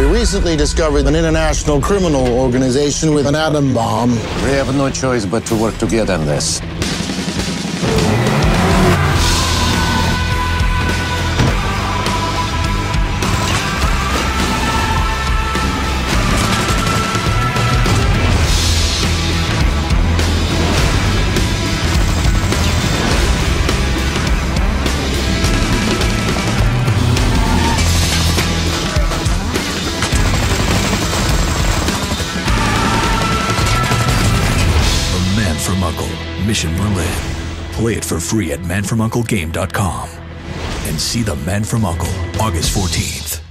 We recently discovered an international criminal organization with an atom bomb. We have no choice but to work together on this. From Uncle, Mission Berlin. Play it for free at manfromunclegame.com. And see The Man from Uncle August 14th.